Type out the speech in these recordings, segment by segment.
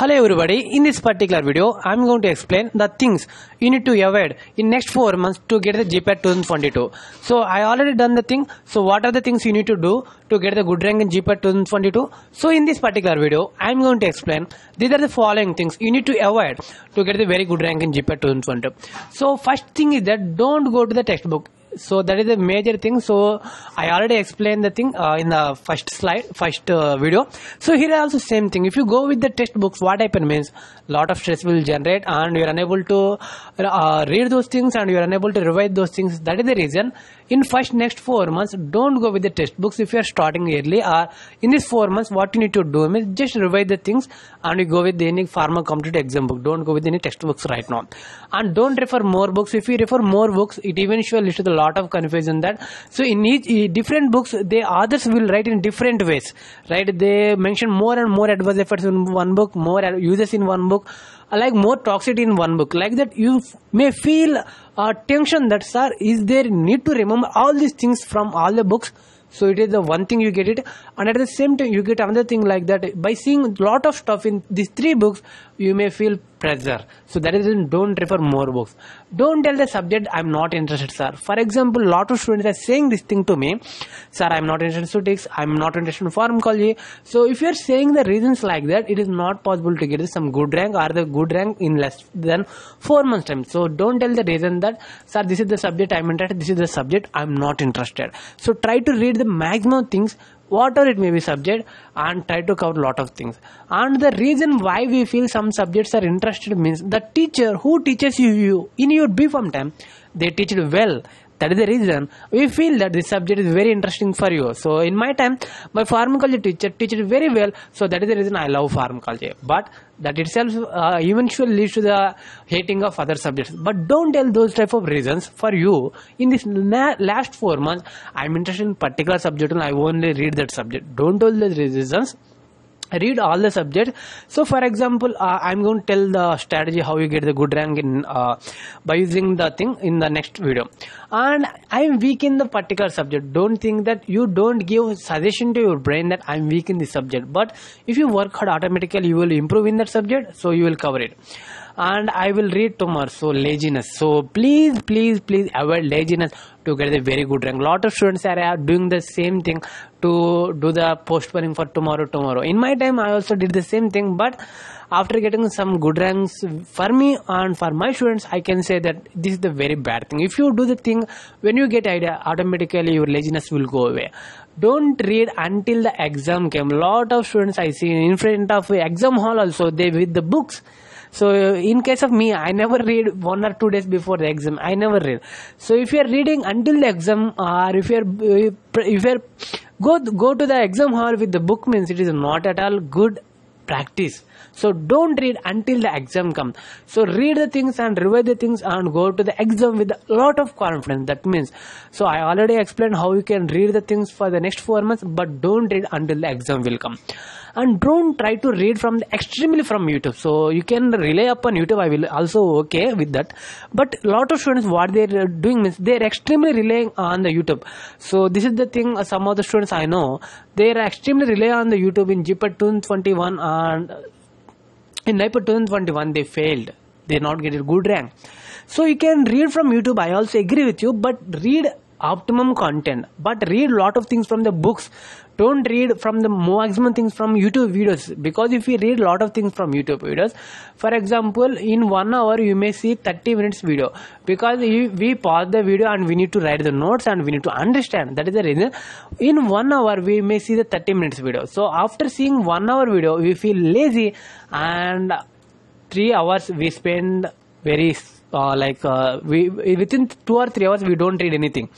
Hello everybody, in this particular video, I am going to explain the things you need to avoid in next 4 months to get the GPAT 2022. So I already done the thing, so what are the things you need to do to get the good rank in GPAT 2022? So in this particular video, I am going to explain these are the following things you need to avoid to get the very good rank in GPAT 2022. So first thing is that don't go to the textbook so that is a major thing. So i already explained the thing uh, in the first slide first uh, video. So here also same thing. If you go with the textbooks what happen means lot of stress will generate and you are unable to uh, read those things and you are unable to revise those things. That is the reason in first next four months don't go with the textbooks. If you are starting early or in this four months what you need to do is just revise the things and you go with any pharma competitive exam book. Don't go with any textbooks right now. And don't refer more books. If you refer more books it eventually leads to a lot of confusion that so in each different books the authors will write in different ways right? They mention more and more adverse effects in one book more uses in one book like more toxicity in one book. Like that you f- may feel uh, tension that sir is there need to remember all these things from all the books? So it is the one thing you get it. And at the same time you get another thing like that. By seeing lot of stuff in these three books you may feel pressure. So that is don't refer more books. Don't tell the subject i'm not interested sir. For example lot of students are saying this thing to me sir i'm not interested in statistics i'm not interested in pharmacology. So if you're saying the reasons like that it is not possible to get some good rank or the good rank in less than four months time. So don't tell the reason that sir this is the subject i'm interested this is the subject i'm not interested. So try to read the maximum things whatever it may be subject and try to cover a lot of things. And the reason why we feel some subjects are interested means the teacher who teaches you, you in your b pharm time they teach it well that is the reason. We feel that this subject is very interesting for you. So in my time my pharmacology teacher teaches very well. So that is the reason i love pharmacology. But that itself uh, eventually leads to the hating of other subjects. But don't tell those type of reasons for you. In this na- last four months i'm interested in particular subject and i only read that subject. Don't tell the reasons read all the subjects. So for example uh, i'm going to tell the strategy how you get the good rank in uh, by using the thing in the next video. And i'm weak in the particular subject. Don't think that you don't give suggestion to your brain that i'm weak in this subject. But if you work hard automatically you will improve in that subject so you will cover it and i will read tomorrow so laziness. So please please please avoid laziness to get a very good rank. Lot of students are doing the same thing to do the postponing for tomorrow tomorrow. In my time i also did the same thing but after getting some good ranks for me and for my students i can say that this is the very bad thing. If you do the thing when you get idea automatically your laziness will go away. Don't read until the exam came. Lot of students i see in front of exam hall also they with the books so in case of me i never read one or two days before the exam. I never read. So if you are reading until the exam or if you are if you are go go to the exam hall with the book means it is not at all good practice. So don't read until the exam comes so read the things and revise the things and go to the exam with a lot of confidence. That means so i already explained how you can read the things for the next four months but don't read until the exam will come and don't try to read from the extremely from youtube. So you can rely upon youtube. I will also okay with that. But a lot of students what they're doing means they're extremely relying on the youtube. So this is the thing uh, some of the students i know they're extremely rely on the youtube. In gpat 2021 and in NIPER 2021 they failed. They not get a good rank. So you can read from youtube. I also agree with you but read optimum content. But read lot of things from the books. Don't read from the maximum things from youtube videos. Because if you read lot of things from youtube videos for example in one hour you may see 30 minutes video. Because we pause the video and we need to write the notes and we need to understand. That is the reason. In one hour we may see the 30 minutes video. So after seeing one hour video we feel lazy and three hours we spend very uh, like uh, we within two or three hours we don't read anything.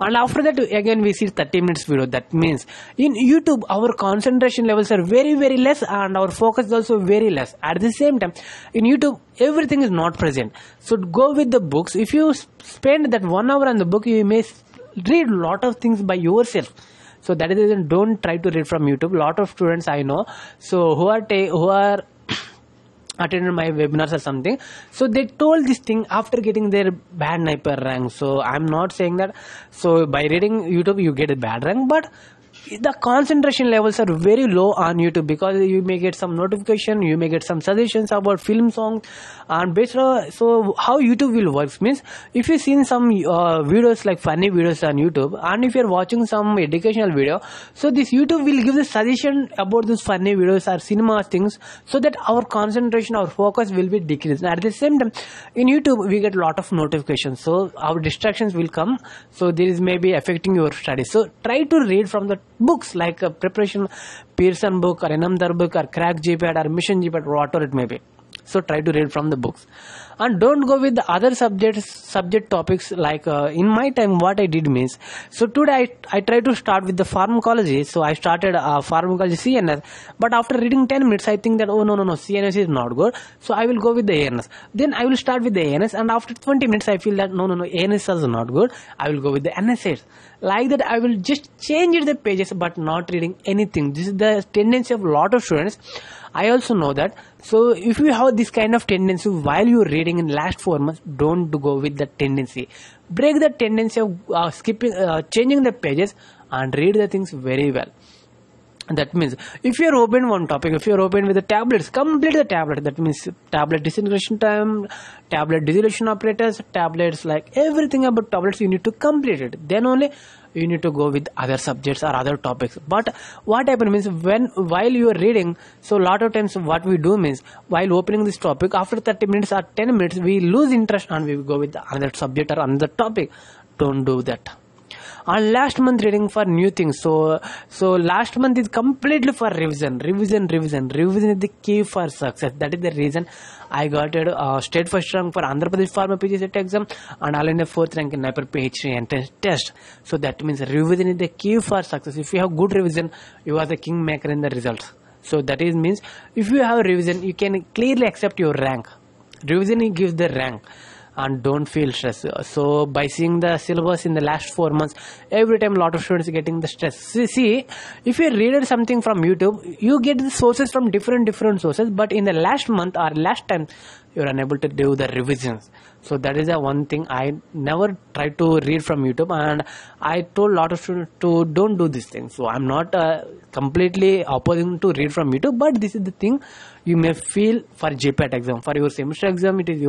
And after that again we see 30 minutes video. That means in youtube our concentration levels are very very less and our focus is also very less. At the same time in youtube everything is not present. So go with the books. If you spend that one hour on the book you may read lot of things by yourself. So that is the reason don't try to read from youtube. Lot of students i know so who are ta- who are attended my webinars or something. So they told this thing after getting their bad NIPER rank. So i'm not saying that. So by reading youtube you get a bad rank but the concentration levels are very low on youtube because you may get some notification you may get some suggestions about film songs and based so how youtube will work means if you've seen some uh, videos like funny videos on youtube and if you're watching some educational video so this youtube will give the suggestion about those funny videos or cinema things so that our concentration our focus will be decreased. And at the same time in youtube we get a lot of notifications so our distractions will come so this is maybe affecting your studies so try to read from the books like a preparation pearson book or another book or crack gpat or mission gpat whatever it may be. So try to read from the books and don't go with the other subjects subject topics like uh, in my time what i did means so today I, I try to start with the pharmacology. So i started uh, pharmacology cns but after reading 10 minutes i think that oh no no no cns is not good. So i will go with the ans then i will start with the ans and after 20 minutes i feel that no no no ans is not good. I will go with the nsaids like that i will just change the pages but not reading anything. This is the tendency of a lot of students. I also know that. So if you have this kind of tendency while you're reading in last four months don't go with the tendency. Break the tendency of uh, skipping uh, changing the pages and read the things very well that means if you're open one topic if you're open with the tablets complete the tablet. That means tablet disintegration time tablet dissolution apparatus tablets like everything about tablets you need to complete it. Then only you need to go with other subjects or other topics. But what happens means when while you are reading so a lot of times what we do means while opening this topic after 30 minutes or 10 minutes we lose interest and we go with another subject or another topic. Don't do that and last month reading for new things. So so last month is completely for revision revision revision revision is the key for success. That is the reason i got a uh, state first rank for andhra pradesh pharma pg set exam and all in the fourth rank in NIPER phd entrance test. So that means revision is the key for success. If you have good revision you are the kingmaker in the results. So that is means if you have revision you can clearly accept your rank. Revision gives the rank and don't feel stress. So by seeing the syllabus in the last four months every time a lot of students getting the stress. See, see if you read something from youtube you get the sources from different different sources but in the last month or last time you're unable to do the revisions. So that is the one thing i never try to read from youtube and i told a lot of students to don't do this thing. So i'm not uh, completely opposing to read from youtube but this is the thing you may feel for gpat exam. For your semester exam it is your